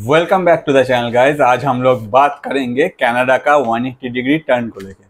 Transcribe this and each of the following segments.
Welcome back to the channel guys आज हम लोग बात करेंगे कनाडा का 180 डिग्री टर्न को लेकर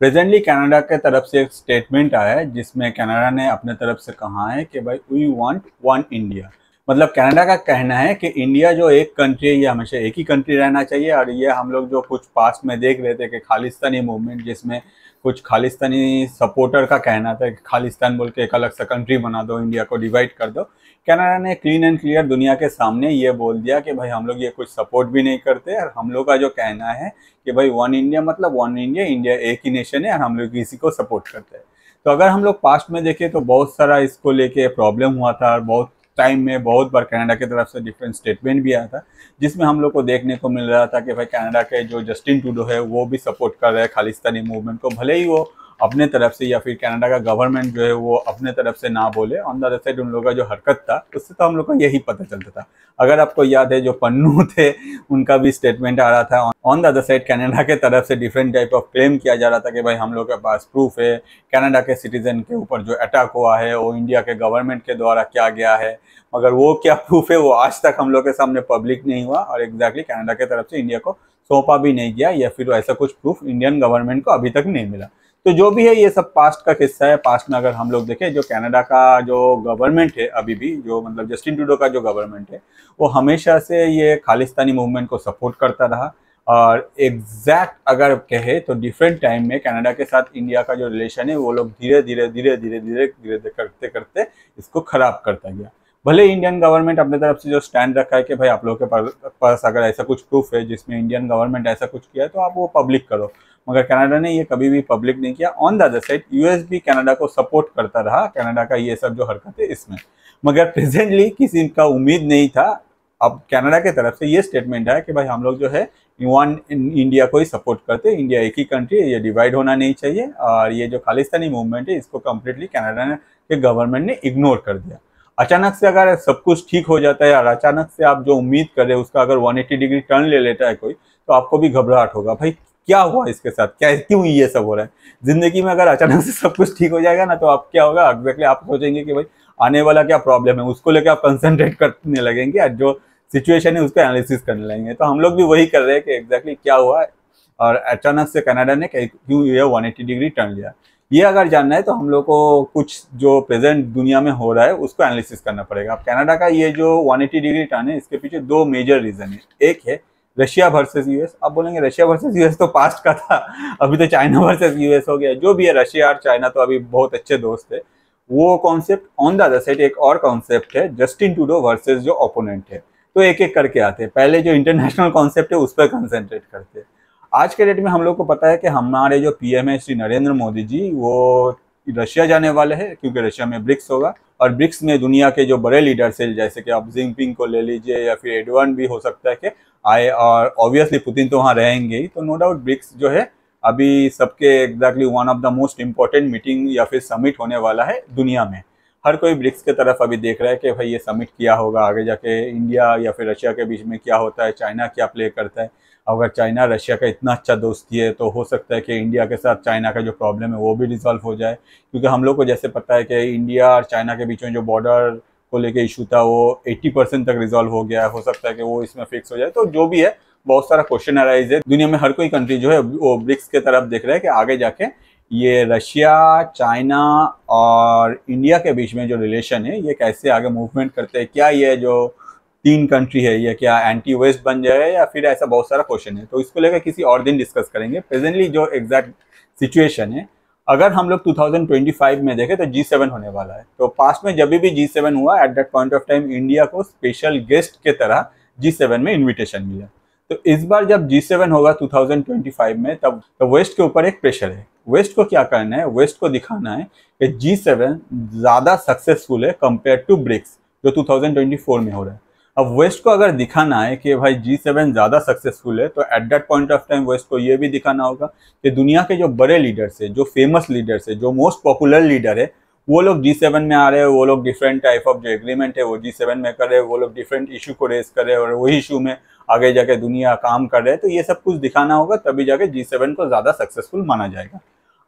प्रेजेंटली कनाडा के तरफ़ से एक स्टेटमेंट आया है, जिसमें कनाडा ने अपने तरफ़ से कहा है कि भाई वी वांट वन इंडिया मतलब कनाडा का कहना है कि इंडिया जो एक कंट्री है, ये हमेशा एक ही कंट्री रहना चाहिए, और ये हम लोग जो कुछ पास्ट में देख रहे थे कि खालिस्तानी मूवमेंट जिसमें कुछ खालिस्तानी सपोर्टर का कहना था कि खालिस्तान बोल के एक अलग सा कंट्री बना दो इंडिया को डिवाइड कर दो। कनाडा ने क्लीन एंड क्लियर दुनिया के सामने ये बोल दिया कि भाई हम लोग ये कुछ सपोर्ट भी नहीं करते और हम लोग का जो कहना है कि भाई वन इंडिया मतलब वन इंडिया इंडिया एक ही नेशन है और हम लोग इसी को सपोर्ट करते हैं। तो अगर हम लोग पास्ट में देखें तो बहुत सारा इसको लेके प्रॉब्लम हुआ था और बहुत टाइम में बहुत बार कनाडा की तरफ़ से डिफरेंट स्टेटमेंट भी आया था, जिसमें हम लोग को देखने को मिल रहा था कि भाई कनाडा के जो जस्टिन टूडो है, वो भी सपोर्ट कर रहे हैं खालिस्तानी मूवमेंट को, भले ही वो अपने तरफ़ से या फिर कनाडा का गवर्नमेंट जो है वो अपने तरफ़ से ना बोले। ऑन द अदर साइड उन लोगों का जो हरकत था, उससे तो हम लोग को यही पता चलता था। अगर आपको याद है, जो पन्नू थे, उनका भी स्टेटमेंट आ रहा था। On the other side Canada के तरफ़ से डिफरेंट टाइप ऑफ़ क्लेम किया जा रहा था कि भाई हम लोग के पास प्रूफ है। कनाडा के सिटीजन के ऊपर जो अटैक हुआ है, वो इंडिया के गवर्नमेंट के द्वारा किया गया है। मगर वो क्या प्रूफ है, वो आज तक हम लोग के सामने पब्लिक नहीं हुआ और एग्जैक्टली कनाडा के तरफ़ से इंडिया को सौंपा भी नहीं गया या फिर ऐसा कुछ प्रूफ इंडियन गवर्नमेंट को अभी तक नहीं मिला। तो जो भी है, ये सब पास्ट का किस्सा है। पास्ट में अगर हम लोग देखें, जो कनाडा का जो गवर्नमेंट है अभी भी, जो मतलब जस्टिन टूडो का जो गवर्नमेंट है, वो हमेशा से ये खालिस्तानी मूवमेंट को सपोर्ट करता रहा। और एग्जैक्ट अगर कहे तो डिफरेंट टाइम में कनाडा के साथ इंडिया का जो रिलेशन है, वो लोग धीरे धीरे धीरे धीरे धीरे धीरे करते करते इसको खराब करता गया। भले इंडियन गवर्नमेंट अपने तरफ़ से जो स्टैंड रखा है कि भाई आप लोगों के पास अगर ऐसा कुछ प्रूफ है जिसमें इंडियन गवर्नमेंट ऐसा कुछ किया है तो आप वो पब्लिक करो। मगर कनाडा ने ये कभी भी पब्लिक नहीं किया। On the other side US भी कनाडा को सपोर्ट करता रहा। कनाडा का ये सब जो हरकत है इसमें। मगर प्रेजेंटली किसी का उम्मीद नहीं था। अब कनाडा के तरफ़ से ये स्टेटमेंट है कि भाई हम लोग जो है वन इंडिया को ही सपोर्ट करते हैं। इंडिया एक ही कंट्री है, ये डिवाइड होना नहीं चाहिए। और ये जो खालिस्तानी मूवमेंट है, इसको कम्प्लीटली कनाडा के गवर्नमेंट ने इग्नोर कर दिया। अचानक से अगर सब कुछ ठीक हो जाता है और अचानक से आप जो उम्मीद कर रहे हैं, उसका अगर 180 डिग्री टर्न ले लेता है कोई तो आपको भी घबराहट होगा। भाई क्या हुआ इसके साथ? क्या क्यों ये सब हो रहा है? ज़िंदगी में अगर अचानक से सब कुछ ठीक हो जाएगा ना तो आप क्या होगा? एग्जैक्टली आप सोचेंगे कि भाई, आने वाला क्या प्रॉब्लम है? उसको लेकर आप कंसंट्रेट करने लगेंगे और जो सिचुएशन है उसका एनालिसिस करने लगेंगे। तो हम लोग भी वही कर रहे हैं कि एग्जैक्टली क्या हुआ और अचानक से कनाडा ने क्यों ये वन एट्टी डिग्री टर्न लिया? ये अगर जानना है तो हम लोग को कुछ जो प्रेजेंट दुनिया में हो रहा है, उसको एनालिसिस करना पड़ेगा। अब कनाडा का ये जो 180 डिग्री टर्न है, इसके पीछे दो मेजर रीजन है। एक है रशिया वर्सेस यूएस अब बोलेंगे रशिया वर्सेस यूएस तो पास्ट का था, अभी तो चाइना वर्सेस यूएस हो गया। जो भी है रशिया और चाइना तो अभी बहुत अच्छे दोस्त है। वो concept on the other side एक और कॉन्सेप्ट है जस्टिन टूडो वर्सेस जो ओपोनेंट है। तो एक एक करके आते हैं। पहले जो इंटरनेशनल कॉन्सेप्ट है, उस पर कंसेंट्रेट करते हैं। आज के डेट में हम लोग को पता है कि हमारे जो पीएम है, श्री नरेंद्र मोदी जी, वो रशिया जाने वाले हैं, क्योंकि रशिया में ब्रिक्स होगा। और ब्रिक्स में दुनिया के जो बड़े लीडर्स है, जैसे कि आप जिनपिंग को ले लीजिए या फिर एडवान भी हो सकता है कि आए और ऑब्वियसली पुतिन तो वहाँ रहेंगे ही तो नो डाउट ब्रिक्स जो है, अभी सबके exactly one of the most important meeting या फिर समिट होने वाला है दुनिया में। हर कोई ब्रिक्स के तरफ़ अभी देख रहा है कि भाई ये समिट किया होगा, आगे जाके इंडिया या फिर रशिया के बीच में क्या होता है चाइना क्या प्ले करता है। अगर चाइना रशिया का इतना अच्छा दोस्ती है तो हो सकता है कि इंडिया के साथ चाइना का जो प्रॉब्लम है, वो भी रिजॉल्व हो जाए। क्योंकि हम लोग को जैसे पता है कि इंडिया और चाइना के बीच में जो बॉर्डर को लेके इशू था, वो 80 परसेंट तक रिजॉल्व हो गया है। हो सकता है कि वो इसमें फिक्स हो जाए। तो जो भी है, बहुत सारा क्वेश्चन अराइज है। दुनिया में हर कोई कंट्री जो है, वो ब्रिक्स के तरफ़ देख रहा है कि आगे जाके ये रशिया, चाइना और इंडिया के बीच में जो रिलेशन है, ये कैसे आगे मूवमेंट करते हैं? क्या ये जो तीन कंट्री है, या क्या एंटी वेस्ट बन जाए, या फिर ऐसा बहुत सारा क्वेश्चन है। तो इसको लेकर किसी और दिन डिस्कस करेंगे। प्रेजेंटली जो एग्जैक्ट सिचुएशन है, अगर हम लोग 2025 में देखें तो G7 होने वाला है। तो पास्ट में जब भी G7 हुआ at that point of time India को स्पेशल गेस्ट के तरह G7 में इनविटेशन मिला। तो इस बार जब G7 होगा 2025 में, तब तो वेस्ट के ऊपर एक प्रेशर है। वेस्ट को क्या करना है? वेस्ट को दिखाना है कि G7 ज़्यादा सक्सेसफुल है कंपेयर टू ब्रिक्स जो 2024 में हो रहा है। अब वेस्ट को अगर दिखाना है कि भाई जी सेवन ज़्यादा सक्सेसफुल है तो at that point of time west को ये भी दिखाना होगा कि दुनिया के जो बड़े लीडर्स है, जो फ़ेमस लीडर्स है, जो मोस्ट पॉपुलर लीडर है, वो लोग जी सेवन में आ रहे हैं, वो लोग डिफरेंट टाइप ऑफ़ जो एग्रीमेंट है वो जी सेवन में कर रहे हैं, वो लोग डिफरेंट इशू को रेस कर रहे हैं और वही इशू में आगे जाके दुनिया काम कर रहे हैं तो ये सब कुछ दिखाना होगा, तभी जाके जी सेवन को ज़्यादा सक्सेसफुल माना जाएगा।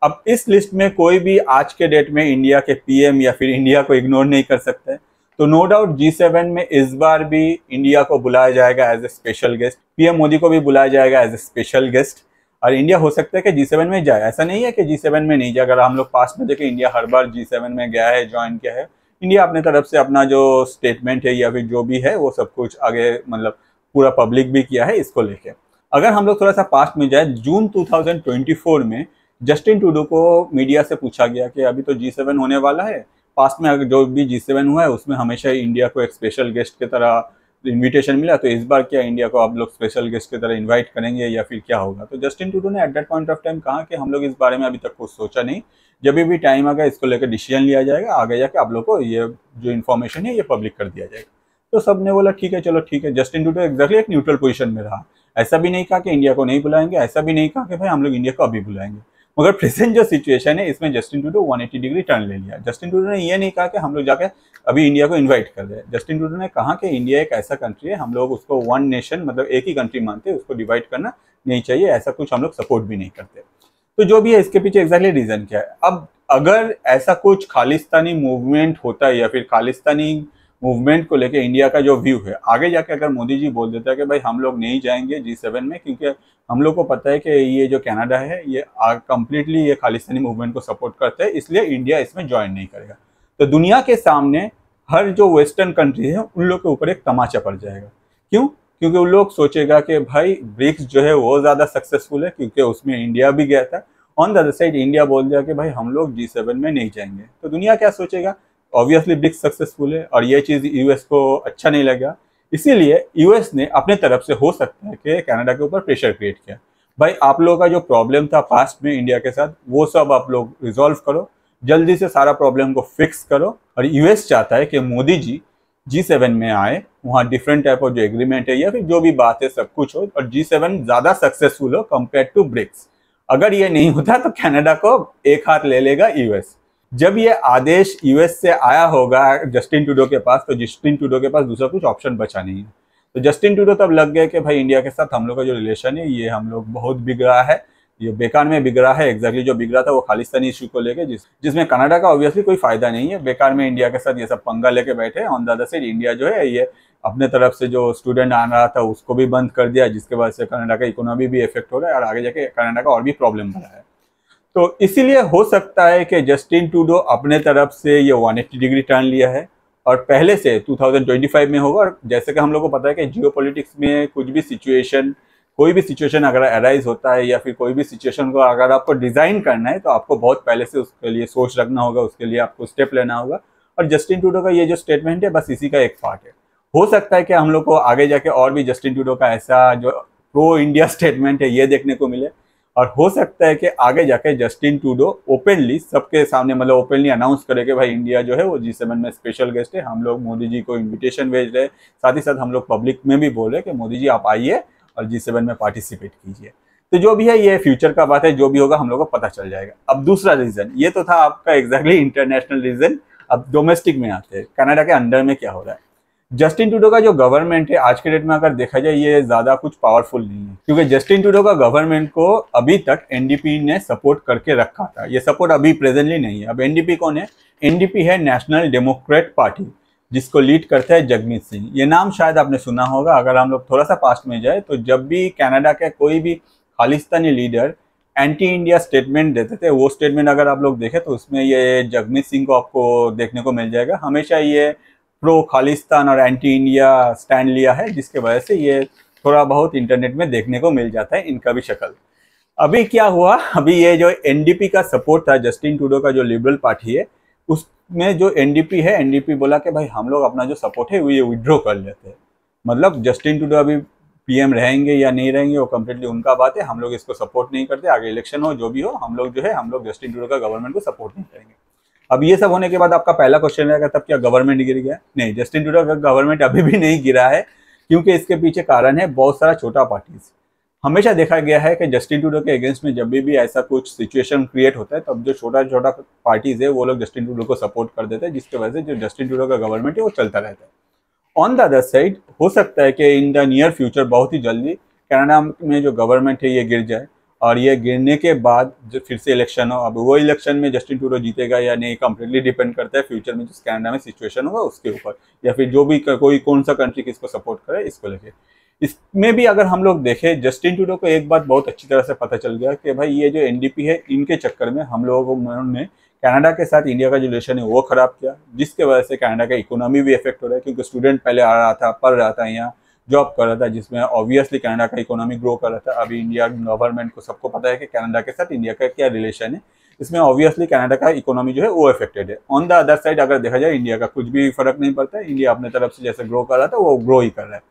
अब इस लिस्ट में कोई भी आज के डेट में इंडिया के पीएम या फिर इंडिया को इग्नोर नहीं कर सकते तो नो डाउट जी सेवन में इस बार भी इंडिया को बुलाया जाएगा as a special guest PM Modi को भी बुलाया जाएगा एज ए स्पेशल गेस्ट और इंडिया हो सकता है कि जी सेवन में जाए. ऐसा नहीं है कि जी सेवन में नहीं जाए. अगर हम लोग पास में देखें इंडिया हर बार जी सेवन में गया है ज्वाइन किया है. इंडिया अपने तरफ़ से अपना जो स्टेटमेंट है या फिर जो भी है, वो सब कुछ आगे मतलब पूरा पब्लिक भी किया है इसको लेके. अगर हम लोग थोड़ा सा पास्ट में जाए जून 2024 में जस्टिन टूडो को मीडिया से पूछा गया कि अभी तो जी सेवन होने वाला है. पास्ट में अगर जो भी जी सेवन हुआ है, उसमें हमेशा इंडिया को एक स्पेशल गेस्ट की तरह इनविटेशन मिला तो इस बार क्या इंडिया को आप लोग स्पेशल गेस्ट की तरह इनवाइट करेंगे या फिर क्या होगा? तो जस्टिन टूडो ने at that point of time कहा कि हम लोग इस बारे में अभी तक कुछ सोचा नहीं। जब भी टाइम आएगा, इसको लेकर डिसीज़न लिया जाएगा, आगे जाके आप लोग को ये जो इन्फॉर्मेशन है, ये पब्लिक कर दिया जाएगा। तो सबने बोला, ठीक है, चलो, ठीक है। जस्टिन टूडो एक्जैक्टली एक न्यूट्रल पोजिशन में रहा। ऐसा भी नहीं कहा कि इंडिया को नहीं बुलाएँगे, ऐसा भी नहीं कहा कि भाई हम लोग इंडिया को अभी बुलाएँगे। मगर प्रेजेंट जो सिचुएशन है, इसमें जस्टिन टूडो 180 डिग्री टर्न ले लिया। जस्टिन टूडो ने ये नहीं कहा कि हम लोग जाके अभी इंडिया को इन्वाइट कर दे जस्टिन टूडो ने कहा कि इंडिया एक ऐसा कंट्री है, हम लोग उसको वन नेशन मतलब एक ही कंट्री मानते हैं, उसको डिवाइड करना नहीं चाहिए, ऐसा कुछ हम लोग सपोर्ट भी नहीं करते। तो जो भी है, इसके पीछे एग्जैक्टली रीजन क्या है? अब अगर ऐसा कुछ खालिस्तानी मूवमेंट होता है या फिर खालिस्तानी मूवमेंट को लेकर इंडिया का जो व्यू है। आगे जाके अगर मोदी जी बोल देता है कि भाई हम लोग नहीं जाएँगे जी सेवन में, क्योंकि हम लोग को पता है कि ये जो कनाडा है, ये कम्प्लीटली ये खालिस्तानी मूवमेंट को सपोर्ट करता है, इसलिए इंडिया इसमें ज्वाइन नहीं करेगा। तो दुनिया के सामने हर जो वेस्टर्न कंट्री है, उन लोग के ऊपर एक तमाचा पड़ जाएगा। क्यों? क्योंकि उन लोग सोचेगा कि भाई ब्रिक्स जो है, वो ज़्यादा सक्सेसफुल है, क्योंकि उसमें इंडिया भी गया था। On the other side India बोल दिया कि भाई हम लोग जी सेवन में नहीं जाएँगे। तो दुनिया क्या सोचेगा? ऑब्वियसली ब्रिक्स सक्सेसफुल है और ये चीज़ यूएस को अच्छा नहीं लगा। इसीलिए यूएस ने अपने तरफ़ से हो सकता है कि कनाडा के ऊपर प्रेशर क्रिएट किया। भाई, आप लोगों का जो प्रॉब्लम था पास्ट में इंडिया के साथ, वो सब आप लोग रिजॉल्व करो। जल्दी से सारा प्रॉब्लम को फिक्स करो और यूएस चाहता है कि मोदी जी जी सेवन में आए, वहाँ डिफरेंट टाइप ऑफ़ जो एग्रीमेंट है या फिर जो भी बात है सब कुछ हो और जी सेवन ज़्यादा सक्सेसफुल हो कंपेयर टू ब्रिक्स अगर ये नहीं होता तो कनाडा को एक हाथ ले लेगा यूएस जब ये आदेश यूएस से आया होगा जस्टिन टूडो के पास तो जस्टिन टूडो के पास दूसरा कुछ ऑप्शन बचा नहीं है। तो जस्टिन टूडो तब लग गए कि भाई इंडिया के साथ हम लोग का जो रिलेशन है, ये हम लोग बहुत बिगड़ा है, ये बेकार में बिगड़ा है एग्जैक्टली जो बिगड़ा था वो खालिस्तानी इशू को लेके, जिस, जिसमें कनाडा का ऑब्वियसली कोई फ़ायदा नहीं है, बेकार में इंडिया के साथ ये सब पंगा लेके बैठे on the other side India जो है, ये अपने तरफ़ से जो स्टूडेंट आ रहा था उसको भी बंद कर दिया, जिसके वजह से कनाडा का इकोनॉमी भी इफ़ेक्ट हो रहा है और आगे जाके कनाडा का और भी प्रॉब्लम बढ़ा है। तो इसीलिए हो सकता है कि जस्टिन टूडो अपने तरफ़ से ये 180 डिग्री टर्न लिया है और पहले से 2025 में होगा। और जैसे कि हम लोग को पता है कि जियो में कुछ भी सिचुएशन कोई भी सिचुएशन अगर अराइज होता है या फिर कोई भी सिचुएशन को अगर आपको डिज़ाइन करना है तो आपको बहुत पहले से उसके लिए सोच रखना होगा, उसके लिए आपको स्टेप लेना होगा। और जस्टिन टूडो का ये जो स्टेटमेंट है, बस इसी का एक पार्ट है। हो सकता है कि हम लोग को आगे जाके और भी जस्टिन टूडो का ऐसा जो प्रो इंडिया स्टेटमेंट है, ये देखने को मिले। और हो सकता है कि आगे जाके जस्टिन टूडो ओपनली सबके सामने मतलब ओपनली अनाउंस करे कि भाई इंडिया जो है वो जी सेवन में स्पेशल गेस्ट है। हम लोग मोदी जी को इनविटेशन भेज रहे साथ ही साथ हम लोग पब्लिक में भी बोल रहे कि मोदी जी आप आइए और जी सेवन में पार्टिसिपेट कीजिए। तो जो भी है, ये फ्यूचर का बात है। जो भी होगा, हम लोग को पता चल जाएगा। अब दूसरा रीजन ये तो था आपका एग्जैक्टली इंटरनेशनल रीजन अब डोमेस्टिक में आते हैं। कनाडा के अंडर में क्या हो रहा है? जस्टिन टूडो का जो गवर्नमेंट है, आज के डेट में अगर देखा जाए, ये ज़्यादा कुछ पावरफुल नहीं है। क्योंकि जस्टिन टूडो का गवर्नमेंट को अभी तक एनडीपी ने सपोर्ट करके रखा था। ये सपोर्ट अभी प्रेजेंटली नहीं है। अब एनडीपी कौन है? एनडीपी है नेशनल डेमोक्रेट पार्टी जिसको लीड करता है जगमीत सिंह। ये नाम शायद आपने सुना होगा। अगर हम लोग थोड़ा सा पास्ट में जाए तो जब भी कनाडा के कोई भी Khalistani leader anti India statement देते थे, वो स्टेटमेंट अगर आप लोग देखें तो उसमें ये जगमीत सिंह को आपको देखने को मिल जाएगा। हमेशा ये प्रो खालिस्तान और एंटी इंडिया स्टैंड लिया है, जिसके वजह से ये थोड़ा बहुत इंटरनेट में देखने को मिल जाता है इनका भी शक्ल। अभी क्या हुआ? अभी ये जो एनडीपी का सपोर्ट था जस्टिन टूडो का जो लिबरल पार्टी है, उसमें जो एनडीपी है एनडीपी बोला कि भाई हम लोग अपना जो सपोर्ट है ये विड्रॉ कर लेते हैं। मतलब जस्टिन टूडो अभी पीएम रहेंगे या नहीं रहेंगे, वो कम्प्लीटली उनका बात है, हम लोग इसको सपोर्ट नहीं करते, आगे इलेक्शन हो, जो भी हो, हम लोग जो है, हम लोग जस्टिन टूडो का गवर्नमेंट को सपोर्ट नहीं करेंगे। अब ये सब होने के बाद आपका पहला क्वेश्चन रहेगा, तब क्या गवर्नमेंट गिर गया? नहीं जस्टिन ट्रूडो का गवर्नमेंट अभी भी नहीं गिरा है, क्योंकि इसके पीछे कारण है बहुत सारा छोटा पार्टीज़ हमेशा देखा गया है कि जस्टिन टूडो के अगेंस्ट में जब भी भी ऐसा कुछ सिचुएशन क्रिएट होता है, तब जो छोटा छोटा पार्टीज़ है, वो लोग जस्टिन टूडो को सपोर्ट कर देते हैं, जिसकी वजह से जो जस्टिन टूडो का गवर्नमेंट है, वो चलता रहता है। ऑन द अदर साइड हो सकता है कि इन द नियर फ्यूचर बहुत ही जल्दी कनाडा में जो गवर्नमेंट है, ये गिर जाए। और ये गिरने के बाद जो फिर से इलेक्शन हो, अब वो इलेक्शन में जस्टिन टूडो जीतेगा या नहीं कम्प्लीटली डिपेंड करता है फ्यूचर में जिस कैनेडा में सिचुएशन होगा उसके ऊपर। या फिर जो भी कोई कौन सा कंट्री किसको सपोर्ट करे, इसको लेके। इसमें भी अगर हम लोग देखें जस्टिन टूडो को एक बात बहुत अच्छी तरह से पता चल गया कि भाई ये जो एनडीपी है, इनके चक्कर में हम लोगों को ने कनाडा के साथ इंडिया का जो रिलेशन है, वो खराब किया, जिसके वजह से कनाडा का इकोनॉमी भी इफ़ेक्ट हो रहा है, क्योंकि स्टूडेंट पहले आ रहा था, पढ़ रहा था यहाँ। जॉब कर रहा था, जिसमें ऑब्वियसली कनाडा का इकोनॉमी ग्रो कर रहा था। अभी इंडिया गवर्नमेंट को सबको पता है कि कनाडा के साथ इंडिया का क्या रिलेशन है। इसमें ऑब्वियसली कनाडा का इकोनॉमी जो है वो इफेक्टेड है। ऑन द अदर साइड अगर देखा जाए इंडिया का कुछ भी फ़र्क नहीं पड़ता इंडिया अपने तरफ़ से जैसे ग्रो कर रहा था, वो ग्रो ही कर रहा है।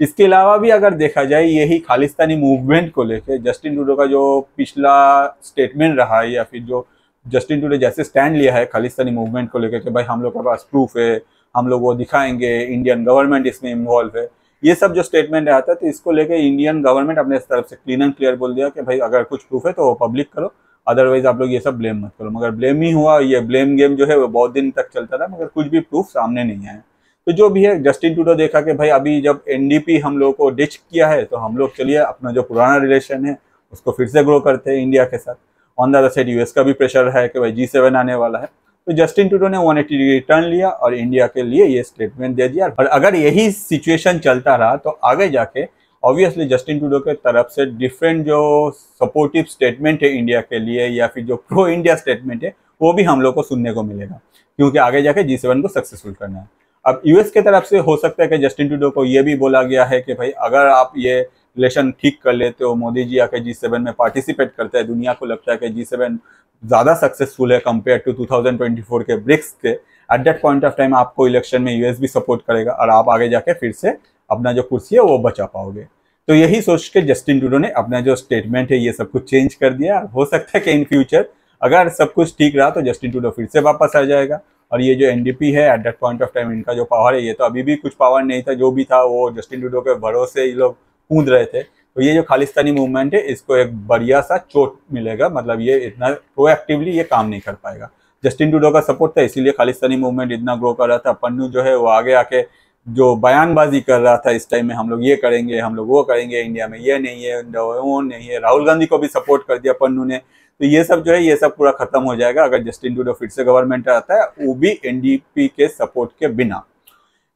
इसके अलावा भी अगर देखा जाए, यही खालिस्तानी मूवमेंट को लेकर जस्टिन टूडो का जो पिछला स्टेटमेंट रहा है, या फिर जो जस्टिन टूडो जैसे स्टैंड लिया है खालिस्तानी मूवमेंट को लेकर कि भाई हम लोग के पास प्रूफ है, हम लोग वो दिखाएँगे इंडियन गवर्नमेंट इसमें इन्वॉल्व है। ये सब जो स्टेटमेंट आता है तो इसको लेके इंडियन गवर्नमेंट अपने तरफ़ से क्लीन एंड क्लियर बोल दिया कि भाई अगर कुछ प्रूफ है तो वो पब्लिक करो अदरवाइज़ आप लोग ये सब ब्लेम मत करो। मगर ब्लेम ही हुआ, ये ब्लेम गेम जो है वो बहुत दिन तक चलता रहा, मगर कुछ भी प्रूफ सामने नहीं आया। तो जो भी है जस्टिन टूडो देखा कि भाई अभी जब एनडीपी हम लोग को डिच किया है तो हम लोग चलिए अपना जो पुराना रिलेशन है, उसको फिर से ग्रो करते हैं इंडिया के साथ। On the other side US का भी प्रेशर है कि भाई जी सेवन आने वाला है। तो जस्टिन टूडो ने 180 डिग्री टर्न लिया और इंडिया के लिए ये स्टेटमेंट दे दिया। और अगर यही सिचुएशन चलता रहा तो आगे जाके ऑब्वियसली जस्टिन टूडो के तरफ़ से डिफरेंट जो सपोर्टिव स्टेटमेंट है इंडिया के लिए या फिर जो प्रो इंडिया स्टेटमेंट है, वो भी हम लोग को सुनने को मिलेगा। क्योंकि आगे जाके जी सेवन को सक्सेसफुल करना है। अब यूएस के तरफ़ से हो सकता है कि जस्टिन टूडो को ये भी बोला गया है कि भाई, अगर आप ये रिलेशन ठीक कर लेते हो, मोदी जी आके जी सेवन में पार्टिसिपेट करते हैं, दुनिया को लगता है कि जी सेवन ज़्यादा सक्सेसफुल है कंपेयर टू 2024 के ब्रिक्स के। At that point of time आपको इलेक्शन में यूएस भी सपोर्ट करेगा और आप आगे जाके फिर से अपना जो कुर्सी है वो बचा पाओगे। तो यही सोच के जस्टिन टूडो ने अपना जो स्टेटमेंट है ये सब कुछ चेंज कर दिया। हो सकता है कि इन फ्यूचर अगर सब कुछ ठीक रहा तो जस्टिन टूडो फिर से वापस आ जाएगा। और ये जो एनडीपी है at that point of time इनका जो पावर है ये तो अभी भी कुछ पावर नहीं था। जो भी था वो जस्टिन टूडो के भरोसे ये लोग कूद रहे थे। तो ये जो खालिस्तानी मूवमेंट है, इसको एक बढ़िया सा चोट मिलेगा। मतलब ये इतना प्रोएक्टिवली ये काम नहीं कर पाएगा। जस्टिन टूडो का सपोर्ट था, इसीलिए खालिस्तानी मूवमेंट इतना ग्रो कर रहा था। पन्नू जो है, वो आगे आके जो बयानबाजी कर रहा था इस टाइम में, हम लोग ये करेंगे, हम लोग वो करेंगे इंडिया में ये नहीं है वो नहीं है। राहुल गांधी को भी सपोर्ट कर दिया पन्नू ने। तो ये सब जो है, ये सब पूरा खत्म हो जाएगा। अगर जस्टिन टूडो फिर से गवर्नमेंट आता है, वो भी एनडीपी के सपोर्ट के बिना।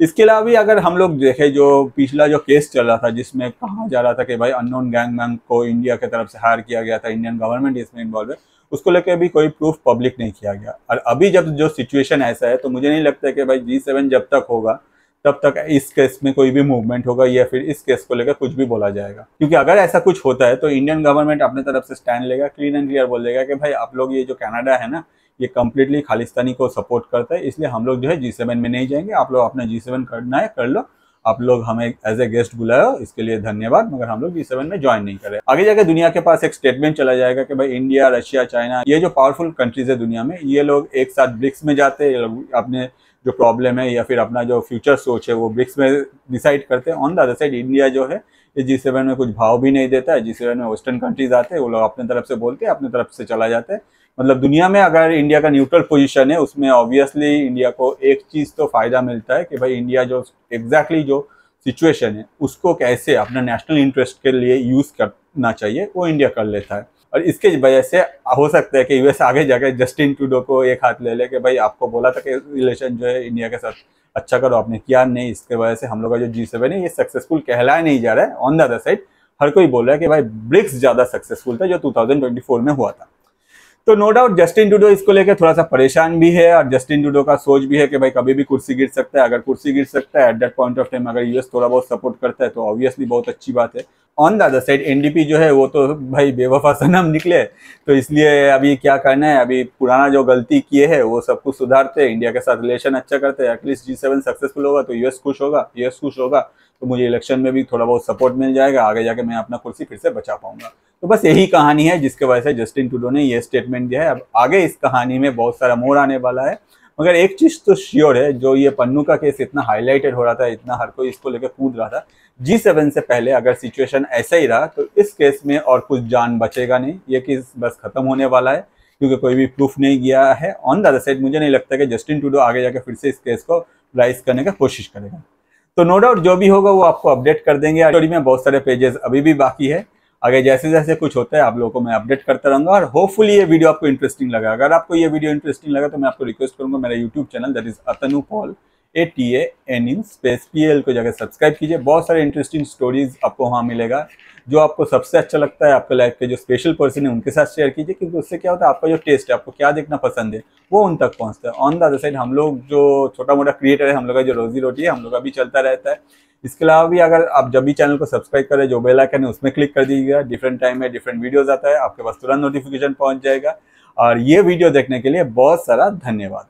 इसके अलावा भी अगर हम लोग देखें जो पिछला जो केस चल रहा था जिसमें कहा जा रहा था कि भाई अननोन गैंग मैन को इंडिया की तरफ़ से हायर किया गया था इंडियन गवर्नमेंट इसमें इन्वॉल्व है उसको लेकर अभी कोई प्रूफ पब्लिक नहीं किया गया। और अभी जब जो सिचुएशन ऐसा है तो मुझे नहीं लगता कि भाई जी सेवन जब तक होगा तब तक इस केस में कोई भी मूवमेंट होगा या फिर इस केस को लेकर कुछ भी बोला जाएगा। क्योंकि अगर ऐसा कुछ होता है तो इंडियन गवर्नमेंट अपने तरफ़ से स्टैंड लेगा क्लीन एंड क्लियर बोल देगा कि भाई आप लोग ये जो कनाडा है ना ये कम्प्लीटली खालिस्तानी को सपोर्ट करता है, इसलिए हम लोग जो है जी सेवन में नहीं जाएँगे। आप लोग अपना जी सेवन करना है, कर लो। आप लोग हमें एज ए गेस्ट बुलाओ, इसके लिए धन्यवाद, मगर हम लोग जी सेवन में ज्वाइन नहीं कर। आगे जाके दुनिया के पास एक स्टेटमेंट चला जाएगा कि भाई इंडिया रशिया चाइना ये जो पावरफुल कंट्रीज़ है दुनिया में, ये लोग एक साथ ब्रिक्स में जाते हैं अपने जो प्रॉब्लम है या फिर अपना जो फ्यूचर सोच है, वो ब्रिक्स में डिसाइड करते हैं। On the other side India जो है, ये जी सेवन में कुछ भाव भी नहीं देता है। जी सेवन में वेस्टर्न कंट्रीज़ आते हैं, वो लोग अपने तरफ़ से बोलते हैं, अपने तरफ़ से चला जाते हैं। मतलब दुनिया में अगर इंडिया का न्यूट्रल पोजीशन है, उसमें ऑब्वियसली इंडिया को एक चीज़ तो फ़ायदा मिलता है कि भाई इंडिया जो एग्जैक्टली exactly जो सिचुएशन है, उसको कैसे अपना नेशनल इंटरेस्ट के लिए यूज़ करना चाहिए, वो इंडिया कर लेता है। और इसके वजह से हो सकता है कि यूएस आगे जाकर जस्टिन टूडो को एक हाथ ले ले कि भाई आपको बोला था कि रिलेशन जो है इंडिया के साथ अच्छा करो, आपने किया नहीं। इसके वजह से हम लोग का जो जी सेवन है, ये सक्सेसफुल कहलाया नहीं जा रहा है। ऑन द अदर साइड हर कोई बोल रहा है कि भाई ब्रिक्स ज़्यादा सक्सेसफुल था जो 2024 में हुआ था। तो नो डाउट जस्टिन टूडो इसको लेकर थोड़ा सा परेशान भी है और जस्टिन टूडो का सोच भी है कि भाई कभी भी कुर्सी गिर सकता है, अगर कुर्सी गिर सकता है at that point of time अगर यूएस थोड़ा बहुत सपोर्ट करता है तो ऑब्वियसली बहुत अच्छी बात है। On the other side NDP जो है वो तो भाई बेवफा सनम निकले तो इसलिए अभी क्या करना है? अभी पुराना जो गलती किए है, वो सब कुछ सुधारते हैं इंडिया के साथ रिलेशन अच्छा करते हैं एटलीस्ट जी सेवन सक्सेसफुल होगा तो यूएस खुश होगा यूएस खुश होगा। तो मुझे इलेक्शन में भी थोड़ा बहुत सपोर्ट मिल जाएगा, आगे जाके मैं अपना कुर्सी फिर से बचा पाऊँगा। तो बस यही कहानी है, जिसके वजह से जस्टिन टूडो ने यह स्टेटमेंट दिया है। अब आगे इस कहानी में बहुत सारा मोड़ आने वाला है। मगर एक चीज़ तो श्योर है, जो ये पन्नू का केस इतना हाईलाइटेड हो रहा था, इतना हर कोई इसको लेकर कूद रहा था जी सेवन से पहले अगर सिचुएशन ऐसा ही रहा तो इस केस में और कुछ जान बचेगा नहीं। ये केस बस खत्म होने वाला है, क्योंकि कोई भी प्रूफ नहीं गया है। ऑन द अदर साइड मुझे नहीं लगता कि जस्टिन टूडो आगे जाकर फिर से इस केस को राइज करने का कोशिश करेगा। तो नो डाउट जो भी होगा वो आपको अपडेट कर देंगे। स्टोरी में बहुत सारे पेजेस अभी भी बाकी है। आगे जैसे जैसे कुछ होता है, आप लोगों को मैं अपडेट करता रहूँगा और होपफुली ये वीडियो आपको इंटरेस्टिंग लगा। अगर आपको ये वीडियो इंटरेस्टिंग लगा तो मैं आपको रिक्वेस्ट करूँगा मेरा YouTube channel that is Atanu Paul A T N in space P L को जाकर सब्सक्राइब कीजिए। बहुत सारे इंटरेस्टिंग स्टोरीज आपको वहाँ मिलेगा, जो आपको सबसे अच्छा लगता है आपके लाइफ के, जो स्पेशल पर्सन है, उनके साथ शेयर कीजिए, क्योंकि उससे क्या होता है, आपका जो टेस्ट है, आपको क्या देखना पसंद है, वो उन तक पहुँचता है। ऑन द अदर साइड हम लोग जो छोटा मोटा क्रिएटर है, हम लोग का जो रोजी रोटी है, हम लोग का भी चलता रहता है। इसके अलावा भी अगर आप जब भी चैनल को सब्सक्राइब करें जो बेल आइकन है, उसमें क्लिक कर दीजिएगा। डिफरेंट टाइम में डिफरेंट वीडियोज़ आता है, आपके पास तुरंत नोटिफिकेशन पहुँच जाएगा। और ये वीडियो देखने के लिए बहुत सारा धन्यवाद।